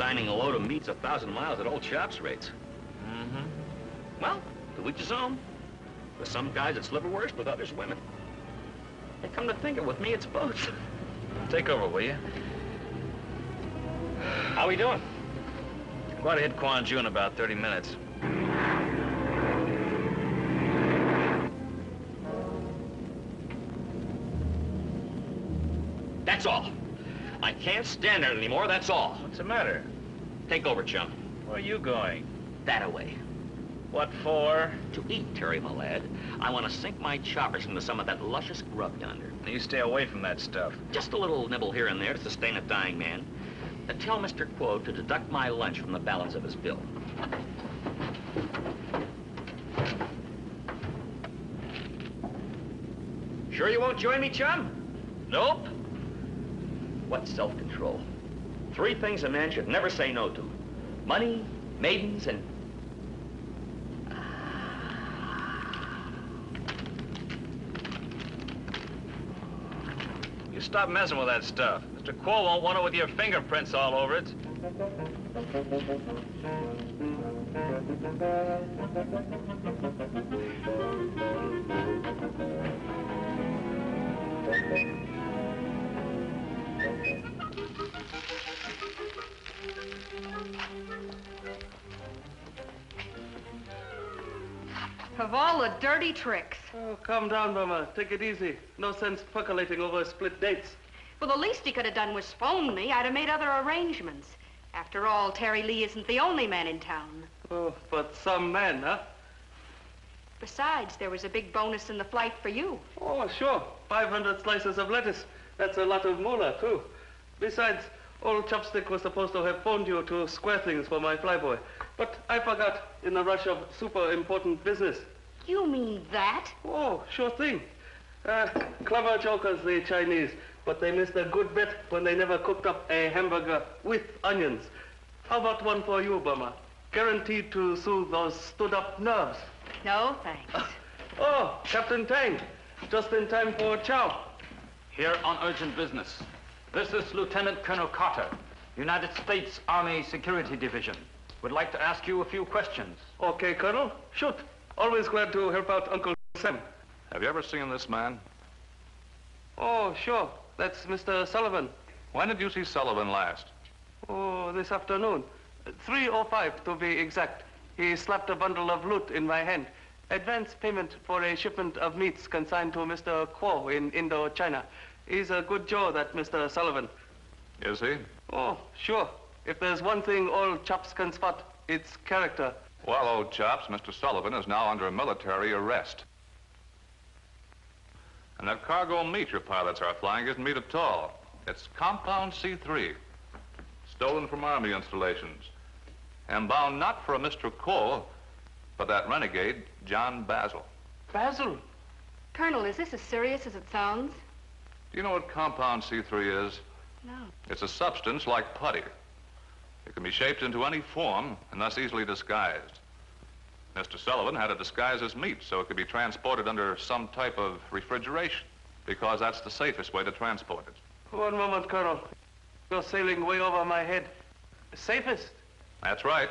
signing a load of meats a thousand miles at old chops rates. Mm-hmm. Well, to each his own. With some guys it's liverwurst, with others women. And come to think of it, with me it's both. Take over, will you? How we doing? About to hit Quanju in about 30 minutes. Can't stand it anymore, that's all. What's the matter? Take over, chum. Where are you going? That away. What for? To eat, Terry, my lad. I want to sink my choppers into some of that luscious grub yonder. You stay away from that stuff. Just a little nibble here and there to sustain a dying man. Uh, tell Mr. Quo to deduct my lunch from the balance of his bill. Sure you won't join me, chum? Nope. What self-control? Three things a man should never say no to. Money, maidens, and... You stop messing with that stuff. Mr. Quo won't want it with your fingerprints all over it. Of all the dirty tricks. Oh, calm down, Mama. Take it easy. No sense percolating over split dates. Well, the least he could have done was phone me. I'd have made other arrangements. After all, Terry Lee isn't the only man in town. Oh, but some man, huh? Besides, there was a big bonus in the flight for you. Oh, sure. 500 slices of lettuce. That's a lot of moolah, too. Besides, old Chopstick was supposed to have phoned you to square things for my flyboy. But I forgot in the rush of super important business. You mean that? Oh, sure thing. Uh, clever jokers, the Chinese. But they missed a good bet when they never cooked up a hamburger with onions. How about one for you, Burma? Guaranteed to soothe those stood-up nerves. No, thanks. Oh, Captain Tang. Just in time for chow. Here on urgent business. This is Lieutenant Colonel Carter, United States Army Security Division. Would like to ask you a few questions. Okay, Colonel. Shoot. Always glad to help out Uncle Sam. Have you ever seen this man? Oh, sure. That's Mr. Sullivan. When did you see Sullivan last? Oh, this afternoon. 3.05 to be exact. He slapped a bundle of loot in my hand. Advance payment for a shipment of meats consigned to Mr. Quo in Indochina. He's a good Joe, that Mr. Sullivan. Is he? Oh, sure. If there's one thing all chops can spot, it's character. Well, old chops, Mr. Sullivan is now under military arrest. And that cargo meat your pilots are flying isn't meat at all. It's compound C3, stolen from Army installations, and bound not for a Mr. Cole, but that renegade, John Basil. Basil? Colonel, is this as serious as it sounds? Do you know what compound C3 is? No. It's a substance like putty. It can be shaped into any form and thus easily disguised. Mr. Sullivan had to disguise his meat so it could be transported under some type of refrigeration because that's the safest way to transport it. One moment, Colonel. You're sailing way over my head. Safest? That's right.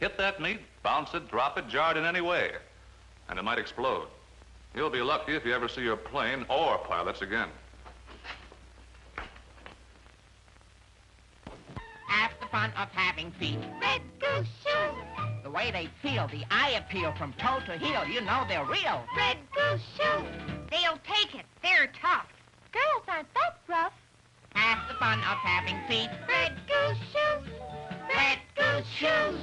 Hit that meat, bounce it, drop it, jar it in any way, and it might explode. You'll be lucky if you ever see your plane or pilots again. Half the fun of having feet. Red goose shoes. The way they feel, the eye appeal from toe to heel, you know they're real. Red goose shoes. They'll take it. They're tough. Girls aren't that rough. Half the fun of having feet. Red goose shoes. Red goose shoes.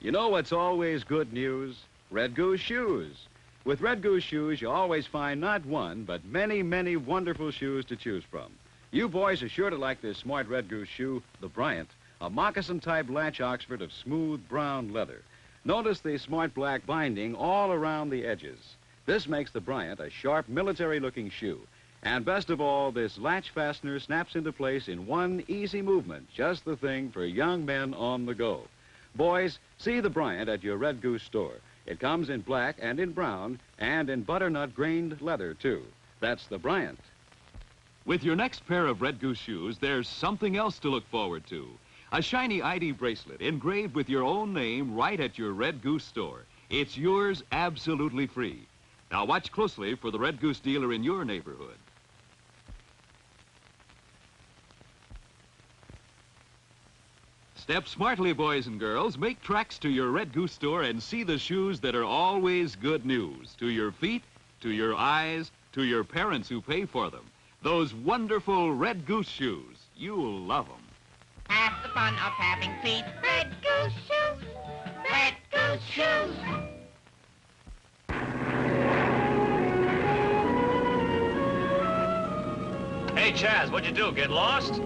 You know what's always good news? Red Goose shoes. With Red Goose shoes, you always find not one, but many, many wonderful shoes to choose from. You boys are sure to like this smart Red Goose shoe, the Bryant, a moccasin-type latch Oxford of smooth brown leather. Notice the smart black binding all around the edges. This makes the Bryant a sharp, military-looking shoe. And best of all, this latch fastener snaps into place in one easy movement, just the thing for young men on the go. Boys, see the Bryant at your Red Goose store. It comes in black and in brown and in butternut grained leather, too. That's the Bryant. With your next pair of Red Goose shoes, there's something else to look forward to. A shiny ID bracelet engraved with your own name right at your Red Goose store. It's yours absolutely free. Now watch closely for the Red Goose dealer in your neighborhood. Step smartly, boys and girls. Make tracks to your Red Goose store and see the shoes that are always good news. To your feet, to your eyes, to your parents who pay for them. Those wonderful Red Goose shoes. You'll love them. Half the fun of having feet. Red goose shoes. Red goose shoes. Hey, Chaz, what'd you do? Get lost?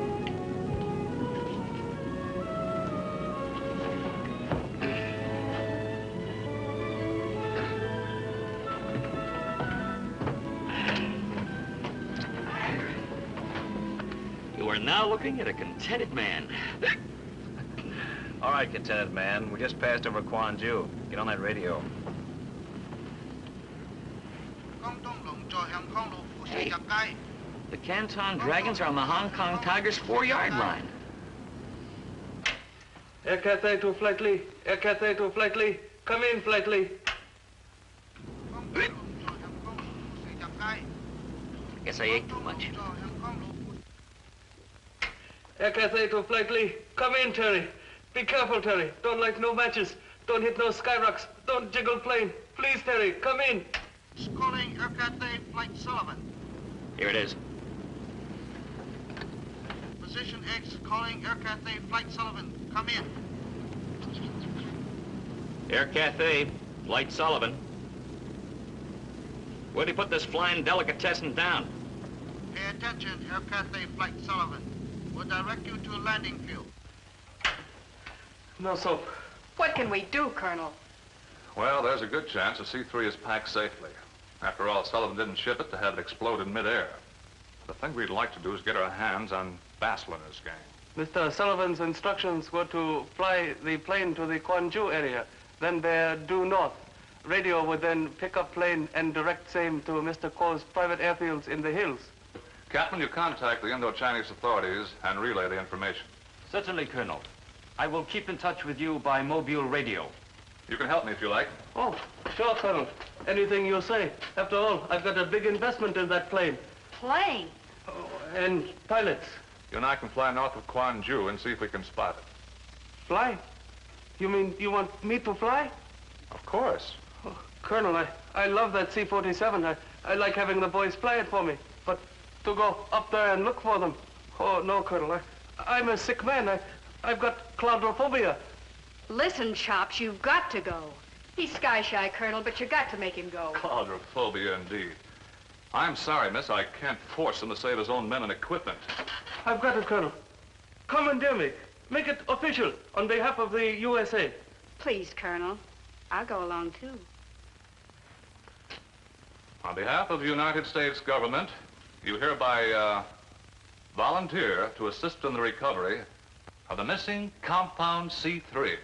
Now looking at a contented man. All right, contented man. We just passed over Quan Ju. Get on that radio. Hey, the Canton Dragons are on the Hong Kong Tigers four-yard line. Air Cathay to Flight Lee. Air Cathay to Flight Lee. Come in, Flight Lee. Guess I ate too much. Air Cathay to Flight Lee. Come in, Terry. Be careful, Terry. Don't light no matches. Don't hit no skyrocks. Don't jiggle plane. Please, Terry, come in. Calling Air Cathay Flight Sullivan. Here it is. Position X calling Air Cathay Flight Sullivan. Come in. Air Cathay, Flight Sullivan. Where'd he put this flying delicatessen down? Pay attention, Air Cathay Flight Sullivan. We'll direct you to a landing field. No soap. What can we do, Colonel? Well, there's a good chance the C-3 is packed safely. After all, Sullivan didn't ship it to have it explode in midair. The thing we'd like to do is get our hands on Basil and his gang. Mr. Sullivan's instructions were to fly the plane to the Quanju area, then bear due north. Radio would then pick up plane and direct same to Mr. Quo's private airfields in the hills. Captain, you contact the Indo-Chinese authorities and relay the information. Certainly, Colonel. I will keep in touch with you by mobile radio. You can help me if you like. Oh, sure, Colonel. Anything you say. After all, I've got a big investment in that plane. Plane? Oh, and pilots. You and I can fly north of Quanju and see if we can spot it. Fly? You mean you want me to fly? Of course. Oh, Colonel, I, I love that C-47. I, I like having the boys fly it for me. But to go up there and look for them, oh, no, Colonel. I, I'm a sick man. I, I've got claustrophobia. Listen, Chops, you've got to go. He's sky shy, Colonel, but you've got to make him go. Claustrophobia, indeed. I'm sorry, miss. I can't force him to save his own men and equipment. I've got it, Colonel. Commandeer me. Make it official on behalf of the USA. Please, Colonel. I'll go along, too. On behalf of the United States government, you hereby uh, volunteer to assist in the recovery of the missing compound C3.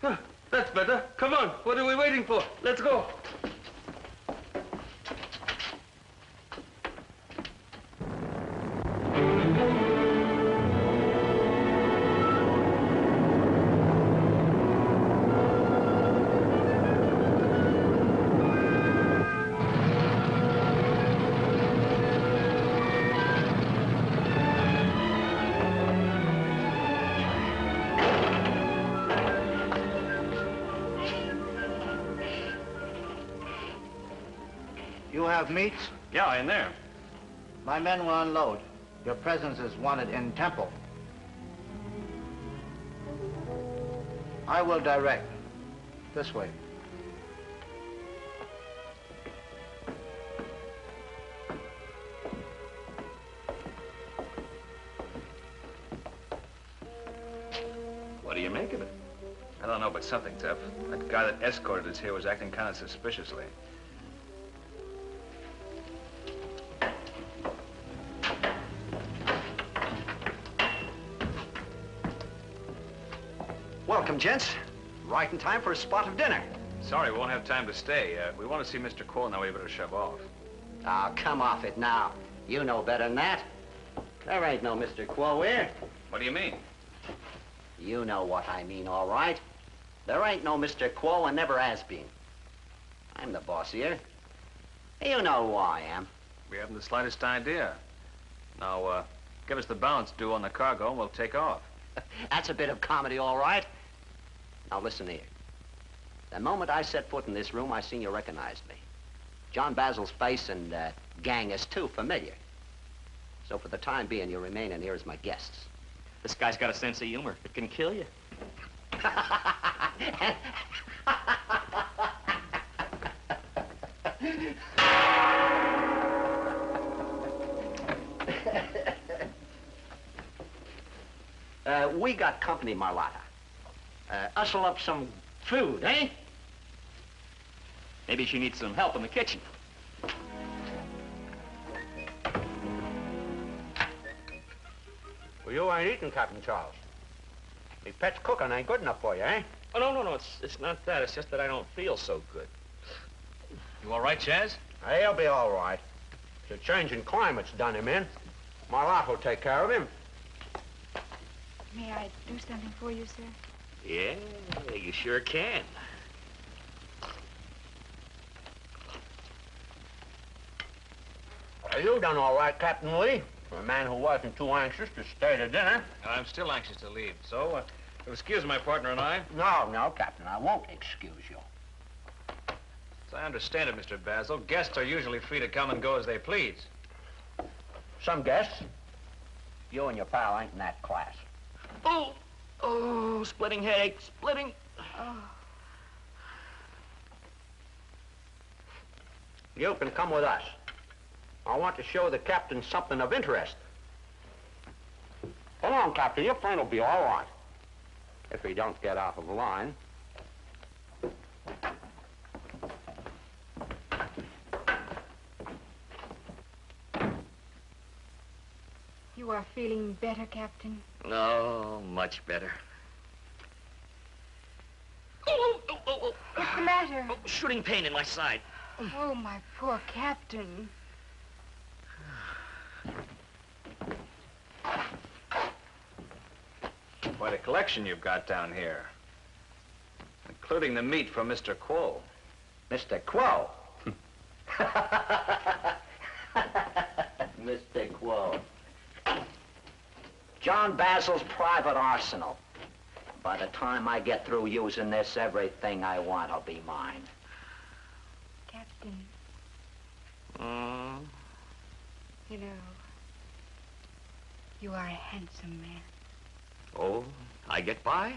Huh, that's better. Come on. What are we waiting for? Let's go. Have meats? Yeah, in there. My men will unload. Your presence is wanted in temple. I will direct. This way. What do you make of it? I don't know, but something, Tough. That guy that escorted us here was acting kind of suspiciously. Welcome, gents. Right in time for a spot of dinner. Sorry, we won't have time to stay. Uh, we want to see Mr. Quo, now we better shove off. Ah, come off it now. You know better than that. There ain't no Mr. Quo here. What do you mean? You know what I mean, all right. There ain't no Mr. Quo and never has been. I'm the boss here. You know who I am. We haven't the slightest idea. Now, uh, give us the balance due on the cargo and we'll take off. That's a bit of comedy, all right. Now listen here. The moment I set foot in this room, I seen you recognize me. John Basil's face and uh, gang is too familiar. So for the time being, you remain in here as my guests. This guy's got a sense of humor. It can kill you. Uh, we got company, Marlotta. Uh, ustle up some food, eh? Maybe she needs some help in the kitchen. Well, you ain't eating, Captain Charles. Me pet's cooking ain't good enough for you, eh? Oh, no, no, no. It's, it's not that. It's just that I don't feel so good. You all right, Chaz? He'll be all right. The change in climate's done him in. My Marlotta will take care of him. May I do something for you, sir? Yeah, you sure can. Well, you done all right, Captain Lee. For a man who wasn't too anxious to stay to dinner. I'm still anxious to leave, so uh, excuse my partner and I. No, no, Captain, I won't excuse you. As I understand it, Mr. Basil, guests are usually free to come and go as they please. Some guests. You and your pal ain't in that class. Oh, oh, splitting headache, splitting. Oh, You can come with us. I want to show the captain something of interest. Come on, Captain. Your plane will be all right. If he don't get out of the line. you are feeling better, Captain? No, much better. Oh, oh, oh, oh, oh, What's the matter? oh, shooting pain in my side. Oh, my poor Captain. Quite a collection you've got down here. Including the meat from Mr. Quo. Mr. Quo. Mr. Quo. John Basil's private arsenal. By the time I get through using this, everything I want will be mine. Captain, Mm. you know, you are a handsome man. Oh, I get by?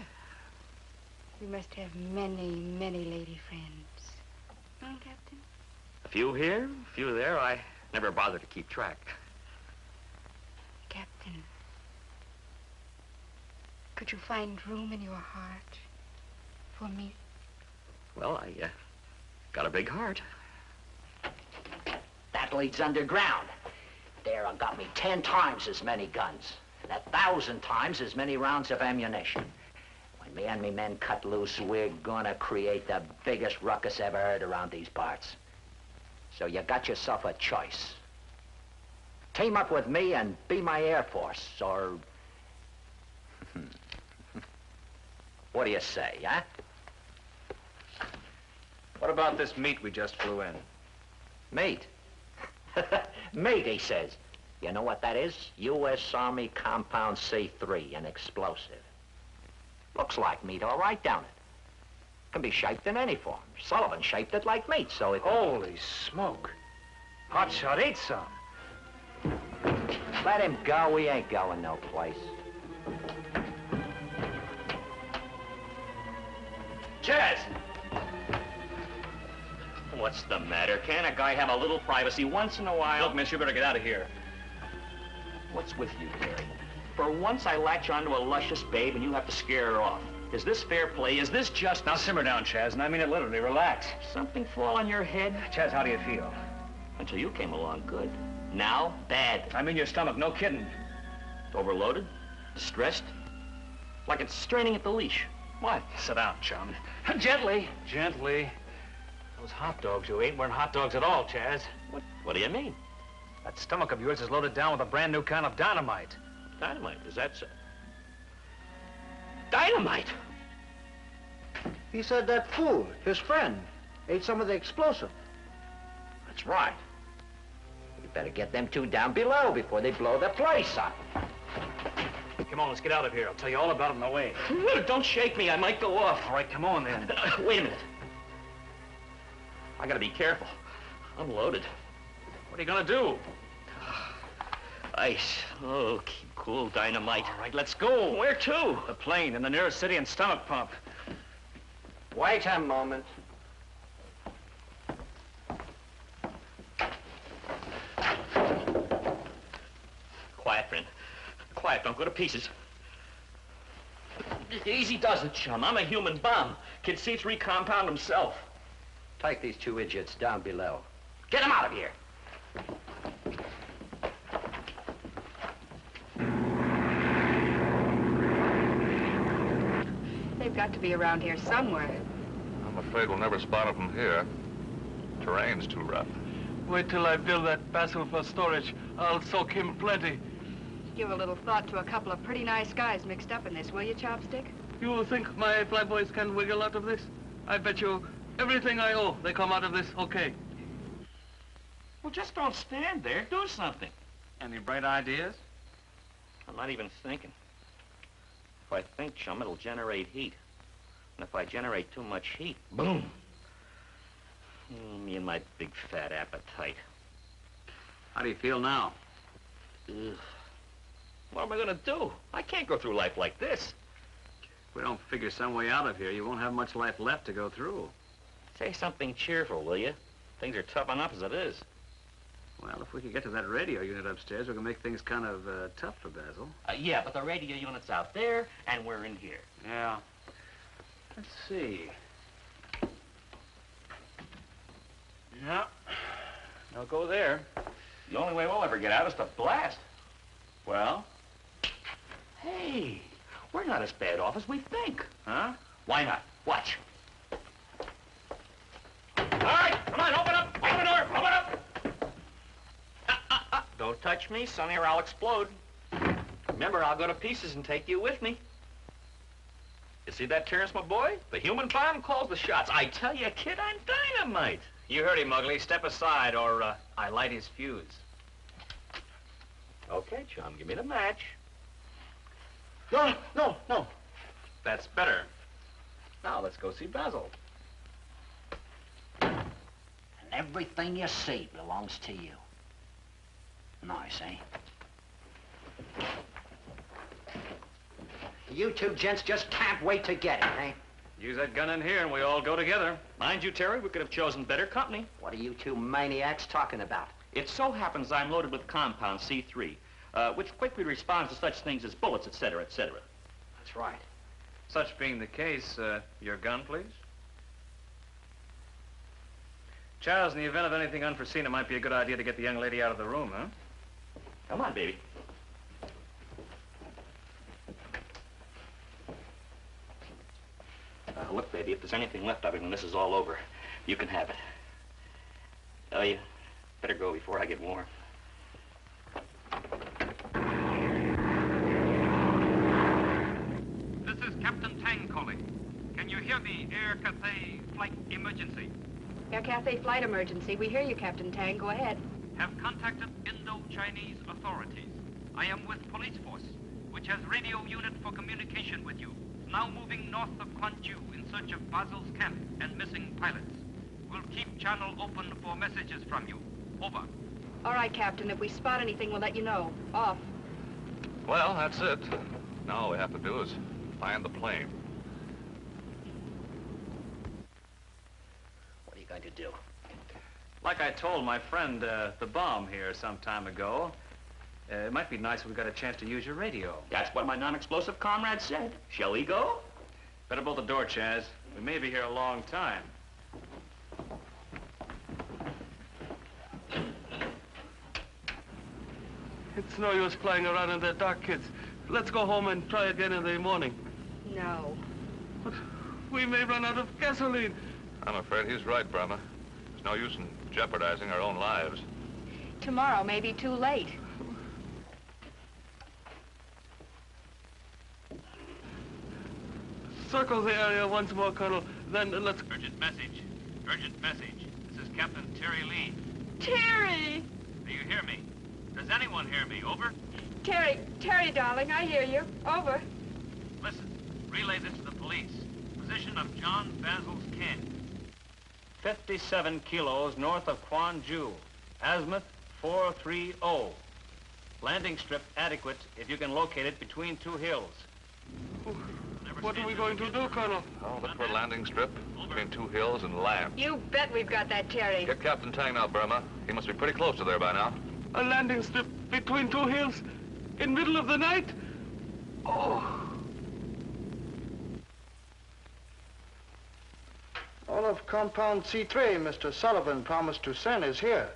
You must have many, many lady friends. Hmm, Captain? A few here, a few there. I never bother to keep track. Captain, could you find room in your heart for me? Well, I uh, got a big heart. That leads underground. There I got me ten times as many guns and a thousand times as many rounds of ammunition. When me and me men cut loose, we're gonna create the biggest ruckus ever heard around these parts. So you got yourself a choice. Team up with me and be my Air Force, or... what do you say, huh? What about this meat we just flew in? Meat. Meat, he says. You know what that is? U.S. Army Compound C3, an explosive. Looks like meat, all right, don't it? Can be shaped in any form. Sullivan shaped it like meat, so it... Holy smoke. Hotshot ate some. Let him go. We ain't going no place. Chaz! What's the matter? Can't a guy have a little privacy once in a while? Look, miss, you better get out of here. What's with you, Terry? For once, I latch onto a luscious babe and you have to scare her off. Is this fair play? Is this just... Now simmer down, Chaz, and I mean it literally. Relax. Something fall on your head? Chaz, how do you feel? Until you came along, good. Now, bad. I'm in your stomach, no kidding. Overloaded? Stressed? Like it's straining at the leash. What? Sit down, chum. Gently. Gently. Those hot dogs you ate weren't hot dogs at all, Chaz. What, what do you mean? That stomach of yours is loaded down with a brand new kind of dynamite. Dynamite? Is that so? Dynamite? He said that fool, his friend, ate some of the explosive. That's right. We better get them two down below before they blow the place up. Come on, let's get out of here. I'll tell you all about it on the way. Don't shake me. I might go off. All right, come on then. Wait a minute. I gotta be careful. I'm loaded. What are you gonna do? Ice. Oh, keep cool, dynamite. All right, let's go. Where to? The plane in the nearest city and stomach pump. Wait a moment. Quiet, friend. Quiet, don't go to pieces. Easy does it, chum. I'm a human bomb. Kid C3 compound himself. Take these two idiots down below. Get them out of here. They've got to be around here somewhere. I'm afraid we'll never spot them from here. Terrain's too rough. Wait till I build that Basil for storage. I'll soak him plenty. Give a little thought to a couple of pretty nice guys mixed up in this, will you, Chopstick? You think my flyboys can wiggle out of this? I bet you everything I owe, they come out of this okay. Well, just don't stand there. Do something. Any bright ideas? I'm not even thinking. If I think, chum, it'll generate heat. And if I generate too much heat, boom. Mm, me and my big fat appetite. How do you feel now? Ugh. What am I gonna do? I can't go through life like this. If we don't figure some way out of here, you won't have much life left to go through. Say something cheerful, will you? Things are tough enough as it is. Well, if we could get to that radio unit upstairs, we can make things kind of uh, tough for Basil. Uh, yeah, but the radio unit's out there, and we're in here. Yeah. Let's see. No. No go there. The only way we'll ever get out is to blast. Well? Hey, we're not as bad off as we think. Huh? Why not? Watch. All right, come on, open up. Open the door. Open up. Uh, uh, uh. Don't touch me, Sonny, or I'll explode. Remember, I'll go to pieces and take you with me. You see that, Terrence, my boy? The human bomb calls the shots. I tell you, kid, I'm dynamite. You heard him, Muggley. Step aside, or uh, I light his fuse. Okay, chum, give me the match. No, no, no. That's better. Now, let's go see Basil. And everything you see belongs to you. Nice, eh? You two gents just can't wait to get it, eh? Use that gun in here and we all go together. Mind you, Terry, we could have chosen better company. What are you two maniacs talking about? It so happens I'm loaded with compound C3, uh, which quickly responds to such things as bullets, etc., cetera, et cetera. That's right. Such being the case, uh, your gun, please. Charles, in the event of anything unforeseen, it might be a good idea to get the young lady out of the room, huh? Come on, baby. Uh, look, baby, if there's anything left of it when this is all over, you can have it. Oh, you better go before I get warm. This is Captain Tang calling. Can you hear the Air Cathay flight emergency? Air Cathay flight emergency. We hear you, Captain Tang. Go ahead. Have contacted Indo-Chinese authorities. I am with police force, which has radio unit for communication with you. Now moving north of Quanju in search of Basil's camp and missing pilots. We'll keep channel open for messages from you. Over. All right, Captain. If we spot anything, we'll let you know. Off. Well, that's it. Now all we have to do is find the plane. What are you going to do? Like I told my friend, uh, the bomb here some time ago, Uh, it might be nice if we got a chance to use your radio. That's what my non-explosive comrade said. Shall we go? Better bolt the door, Chaz. We may be here a long time. It's no use playing around in the dark, kids. Let's go home and try again in the morning. No. But we may run out of gasoline. I'm afraid he's right, Burma. There's no use in jeopardizing our own lives. Tomorrow may be too late. Circle the area once more, Colonel. Then let's... Urgent message. Urgent message. This is Captain Terry Lee. Terry! Do you hear me? Does anyone hear me? Over? Terry, Terry, darling, I hear you. Over. Listen. Relay this to the police. Position of John Basil's camp. 57 kilos north of Quanju. Azimuth 430. Landing strip adequate if you can locate it between two hills. What are we going to do, Colonel? Oh, look for a landing strip between two hills and land. You bet we've got that, Terry. Get Captain Tang now, Burma. He must be pretty close to there by now. A landing strip between two hills in middle of the night? Oh. All of compound C3 Mr. Sullivan promised to send is here.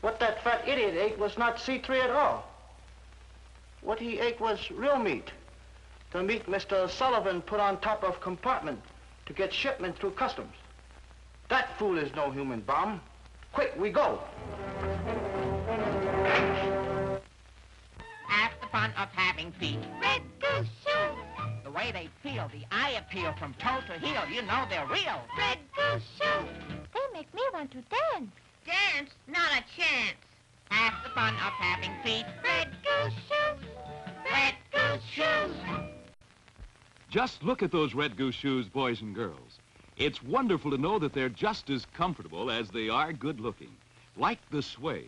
What that fat idiot ate was not C3 at all. What he ate was real meat. The meat Mr. Sullivan put on top of compartment to get shipment through customs. That fool is no human bomb. Quick, we go. Half the fun of having feet. Red goose shoes. The way they feel, the eye appeal from toe to heel, you know they're real. Red goose shoes. They make me want to dance. Dance? Not a chance. Half the fun of having feet. Red goose shoes. Red goose shoes. Just look at those red goose shoes, boys and girls. It's wonderful to know that they're just as comfortable as they are good looking. Like the Sway.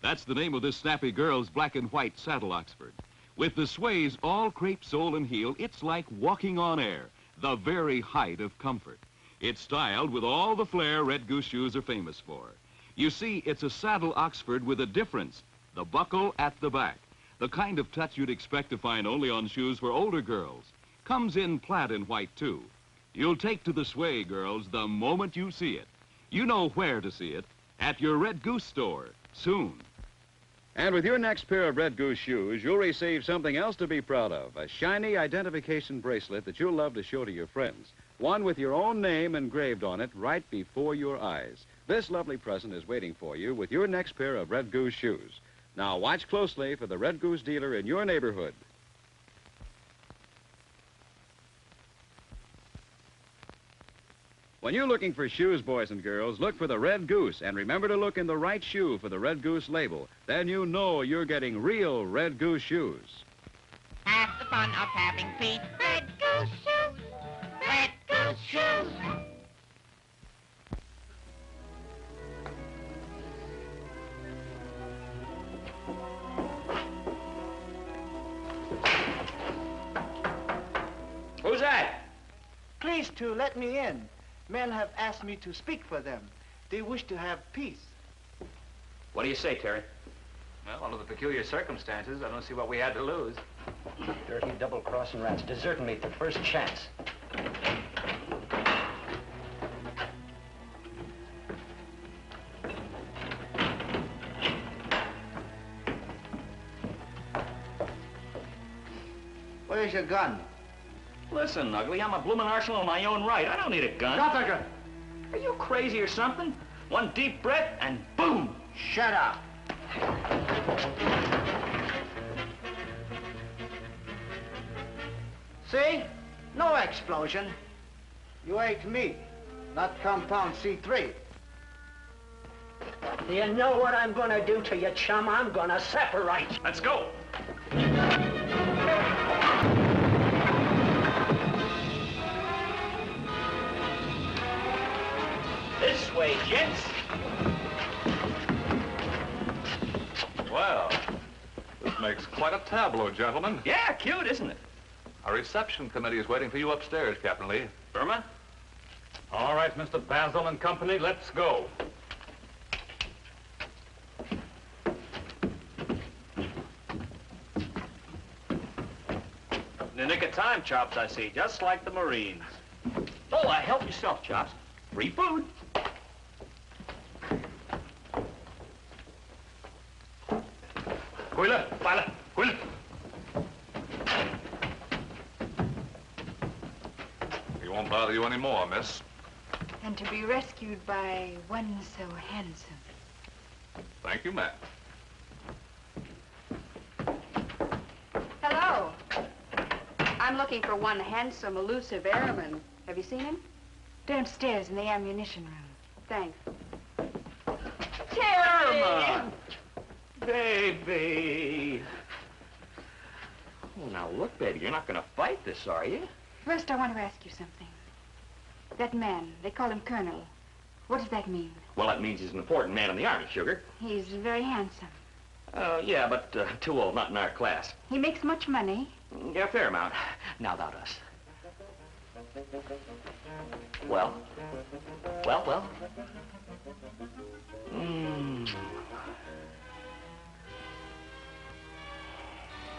That's the name of this snappy girl's black and white saddle Oxford. With the Sway's all crepe sole and heel, it's like walking on air, the very height of comfort. It's styled with all the flair red goose shoes are famous for. You see, it's a saddle Oxford with a difference. The buckle at the back. The kind of touch you'd expect to find only on shoes for older girls. Comes in plaid and white, too. You'll take to the sway, girls, the moment you see it. You know where to see it. At your Red Goose store, soon. And with your next pair of Red Goose shoes, you'll receive something else to be proud of. A shiny identification bracelet that you'll love to show to your friends. One with your own name engraved on it right before your eyes. This lovely present is waiting for you with your next pair of Red Goose shoes. Now watch closely for the Red Goose dealer in your neighborhood. When you're looking for shoes, boys and girls, look for the Red Goose. And remember to look in the right shoe for the Red Goose label. Then you know you're getting real Red Goose shoes. Half the fun of having feet. Red goose shoes. Red goose shoes. Who's that? Please to let me in. Men have asked me to speak for them. They wish to have peace. What do you say, Terry? Well, under the peculiar circumstances, I don't see what we had to lose. Dirty double-crossing rats deserting me at the first chance. Where's your gun? Listen, Ugly, I'm a bloomin' arsenal in my own right. I don't need a gun. Drop that gun. Are you crazy or something? One deep breath and boom! Shut up. See? No explosion. You ate me, not compound C3. Do you know what I'm gonna do to you, chum? I'm gonna separate. Let's go. Makes quite a tableau, gentlemen. Yeah, cute, isn't it? Our reception committee is waiting for you upstairs, Captain Lee. Burma? All right, Mr. Basil and company, let's go. In the nick of time, Chops, I see. Just like the Marines. Oh, I help yourself, Chops. Free food. He won't bother you anymore, miss. And to be rescued by one so handsome. Thank you, ma'am. Hello. I'm looking for one handsome, elusive airman. Have you seen him? Downstairs in the ammunition room. Thanks. Baby! Oh, now look, baby, you're not gonna fight this, are you? First, I want to ask you something. That man, they call him Colonel. What does that mean? Well, that means he's an important man in the Army, Sugar. He's very handsome. Uh, yeah, but uh, too old, not in our class. He makes much money. Yeah, a fair amount. Now about us. Well? Well, well? Mm.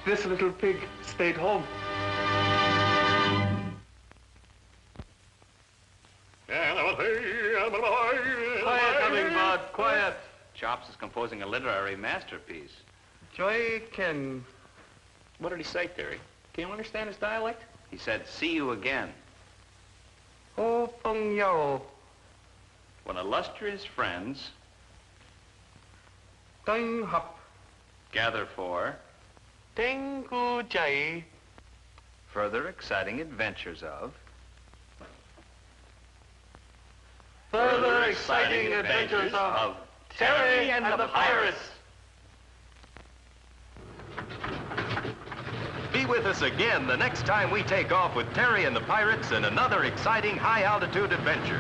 This little pig stayed home. Quiet, Hummingbird, quiet. Chops is composing a literary masterpiece. Joy Ken. What did he say, Terry? Can you understand his dialect? He said, see you again. Oh, Pong Yao. When illustrious friends Tang Hap. gather for Tengu Jai. further exciting adventures of Further exciting adventures of Terry and the Pirates. Be with us again the next time we take off with Terry and the Pirates in another exciting high-altitude adventure.